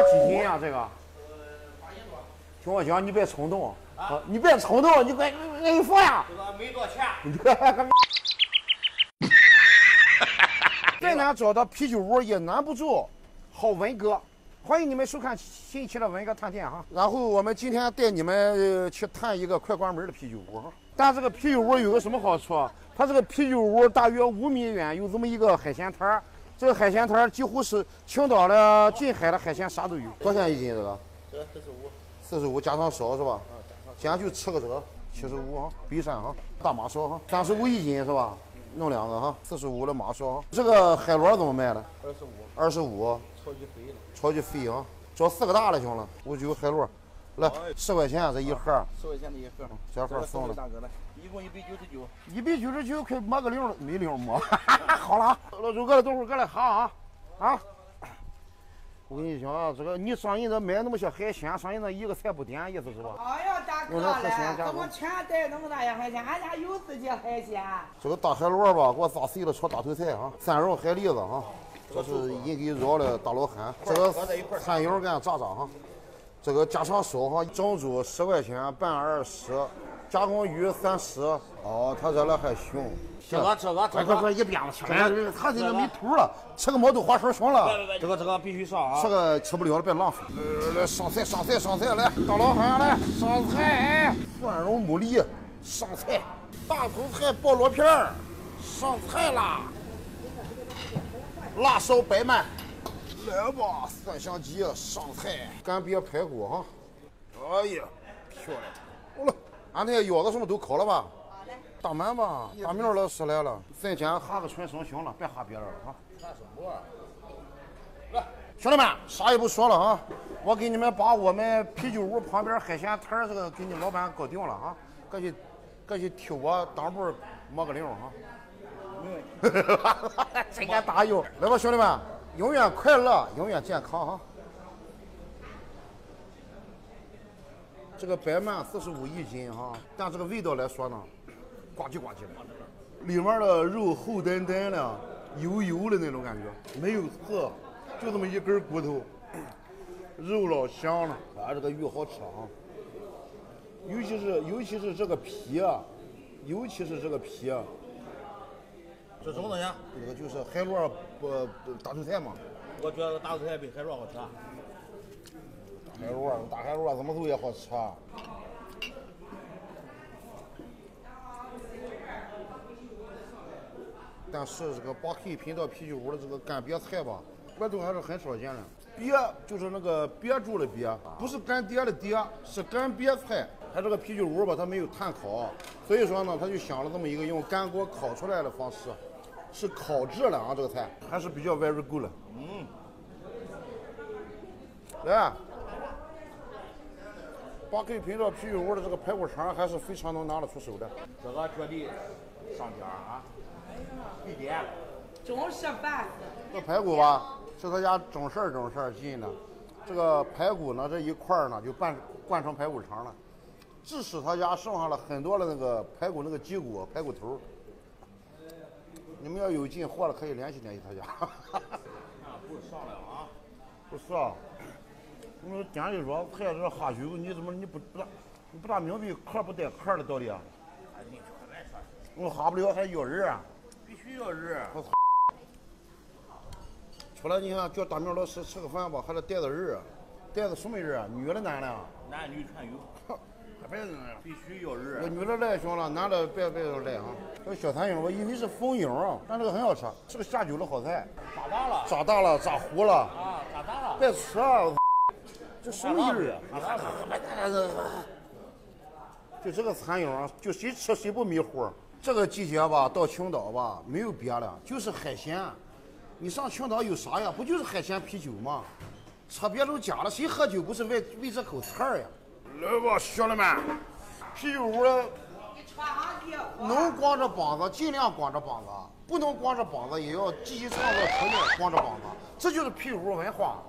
价几斤啊？这个？听我讲，你别冲动啊！你别冲动，你快给你放呀！这个没多钱。再难找到啤酒屋也难不住好文哥。欢迎你们收看新一期的文哥探店哈。然后我们今天带你们去探一个快关门的啤酒屋哈。但这个啤酒屋有个什么好处？它这个啤酒屋大约五米远有这么一个海鲜摊儿，这个海鲜摊儿几乎是青岛的近海的海鲜啥都有。多少钱一斤这个？这四十五。四十五加上烧是吧？今天就吃个这个，七十五啊，北山啊，大马烧哈，三十五一斤是吧？弄两个哈，四十五的马烧。这个海螺怎么卖的？二十五。二十五。超级肥的。超级肥啊！找四个大的行了。五九海螺，来十块钱这一盒。十块钱的一盒。小盒送了。大哥来，一共一百九十九。一百九十九，快抹个零没零抹。好了，老周哥，等会儿过来哈啊啊！我跟你讲啊，这个你上人家买那么些海鲜，上人家一个菜不点，意思是吧？哎呀，大哥嘞，怎么全带那么大些海鲜？俺家有自己海鲜。这个大海螺吧，给我炸碎了炒大头菜啊！三肉海蛎子啊，这是人给饶的大老憨。这个三油干炸炸哈，这个家常烧哈，蒸煮十块钱，半二十，加工鱼三十。哦，他这了还行。这个这个快快快一边子吃！他这个没头了，吃个毛豆花生熊了。这个这个必须上啊！这个吃不了了，别浪费。来上菜上菜上菜来，大老汉来上菜，蒜蓉牡蛎上菜，大头菜菠萝片上菜啦，辣烧白鳗来吧，蒜香鸡上菜，干煸排骨哈。哎呀，漂亮！好了，俺那些腰子什么都烤了吧？大满吧，大明老师来了，咱先哈个纯生行了，别哈别人了哈。看什么？来，兄弟们，啥也不说了啊，我给你们把我们啤酒屋旁边海鲜摊这个给你老板搞定了啊，过去，过去替我当步摸个零哈。没问题。真敢打油！来吧，兄弟们，永远快乐，永远健康哈。这个白鳗四十五一斤哈，但这个味道来说呢。呱唧呱唧的，里面的肉厚墩墩的，油油的那种感觉，没有刺，就这么一根骨头，肉老香了，啊，这个鱼好吃啊，尤其是尤其是这个皮啊，尤其是这个皮啊，这什么东西？这个就是海螺不大头菜嘛。我觉得大头菜比海螺好吃。海螺，大海螺怎么做也好吃啊。但是这个八 K 频道啤酒屋的这个干瘪菜吧，我都还是很少见的。瘪就是那个煸住的煸，不是干爹的爹，是干瘪菜。它这个啤酒屋吧，它没有炭烤，所以说呢，他就想了这么一个用干锅烤出来的方式，是烤制了啊。这个菜还是比较 very good 的。嗯。来，八 K 频道啤酒屋的这个排骨肠还是非常能拿得出手的。这个绝对上点啊。一点，中式饭。这排骨吧，是他家整事儿整事儿进的。这个排骨呢，这一块儿呢就拌灌成排骨肠了。致使他家剩下了很多的那个排骨那个脊骨、排骨头。你们要有进货了，可以联系联系他家。不是上来啊？不是啊。我说店里说菜这哈酒，你怎么你不不大你不大明白壳不带壳的道理啊？我哈不了还要人啊？必须要人！我操！出来你看叫大明老师吃个饭吧，还得带着人啊？带着什么人啊？女的男的？男女全有。别人必须要人。女的来行了，男的别别来啊！这个小蚕蛹我以为是蜂蛹，但这个很好吃，是个下酒的好菜。炸大了？炸大了，炸糊了。啊，炸大了！别吃啊！这什么人啊？就这个蚕蛹，就谁吃谁不迷糊。这个季节吧，到青岛吧，没有别的，就是海鲜。你上青岛有啥呀？不就是海鲜啤酒吗？吃别都假了，谁喝酒不是为为这口菜呀？来吧，兄弟们，啤酒屋能光着膀子尽量光着膀子，不能光着膀子也要积极创造条件光着膀子，这就是啤酒屋文化。